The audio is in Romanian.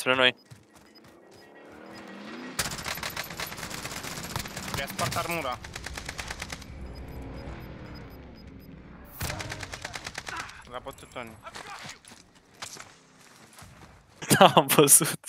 Spre noi. Mi-a spart armura. L-a bătut Tony. Da, Am văzut.